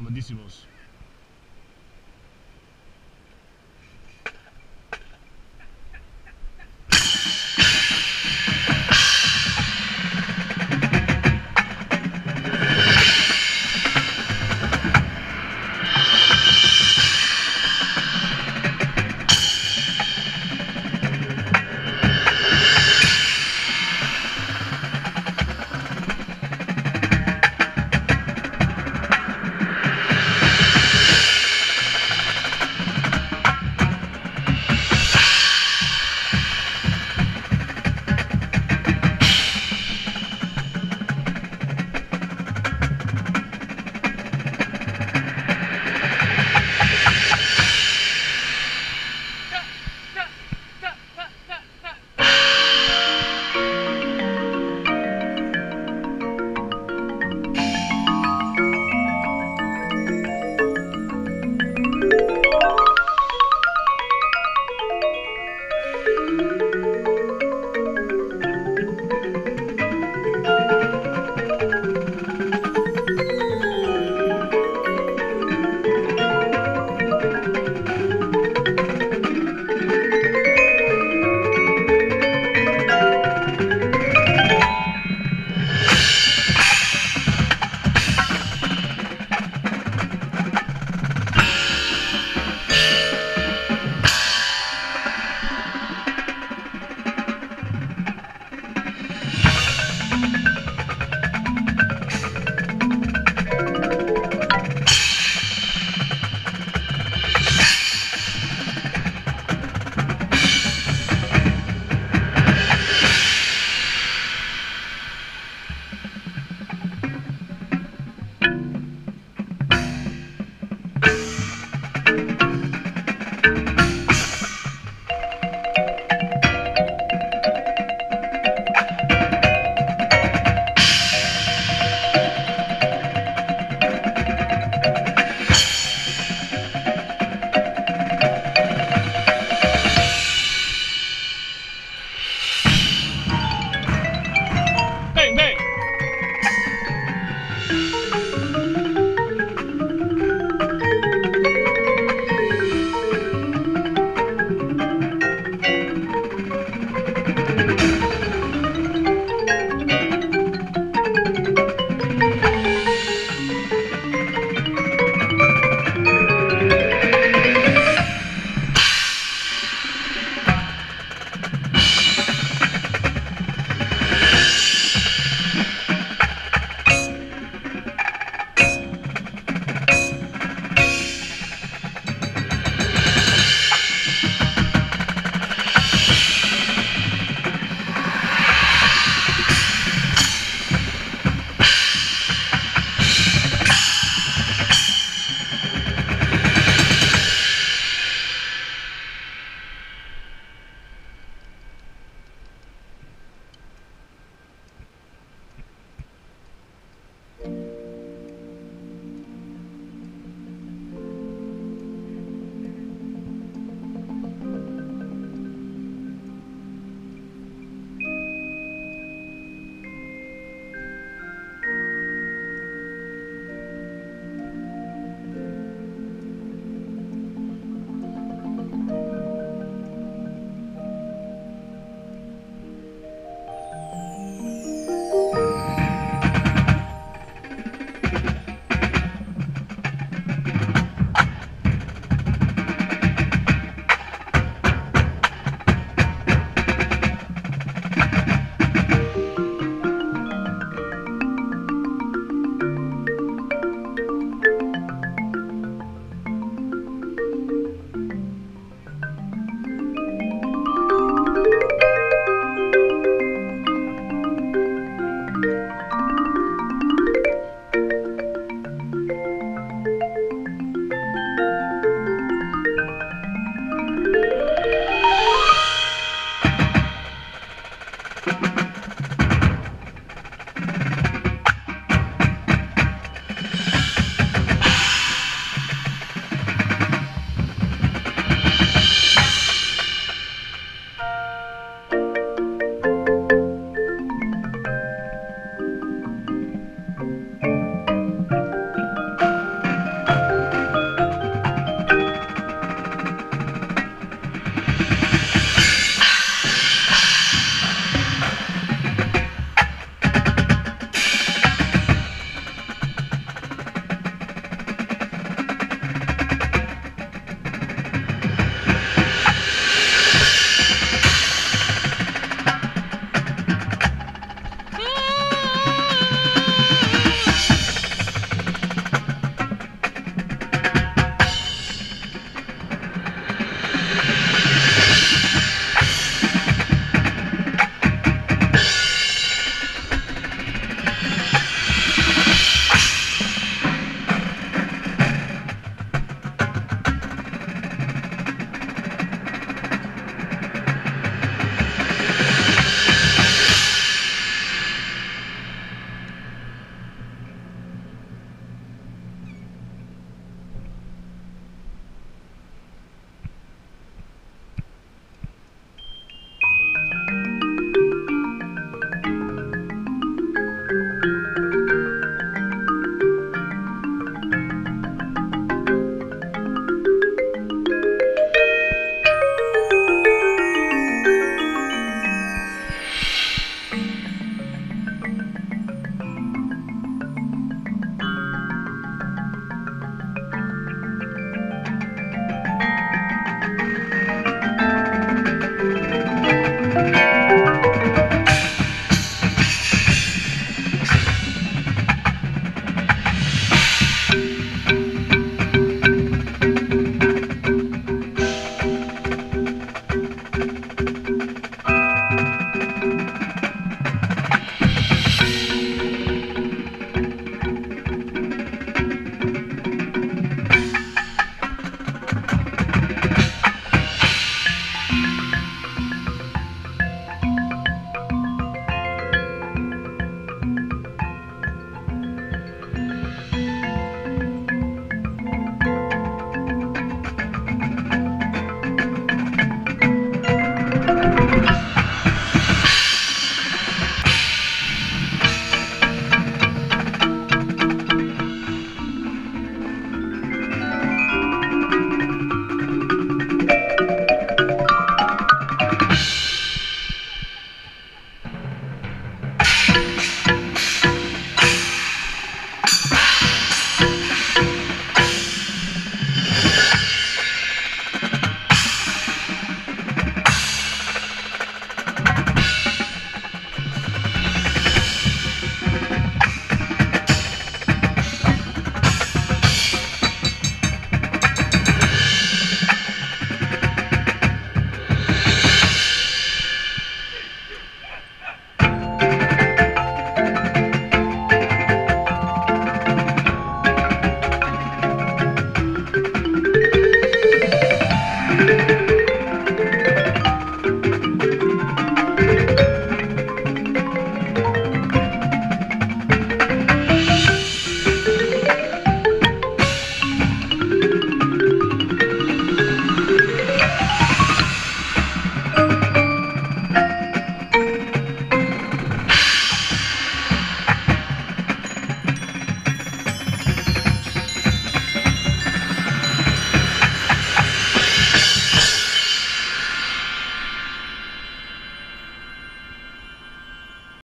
Mamadísimos.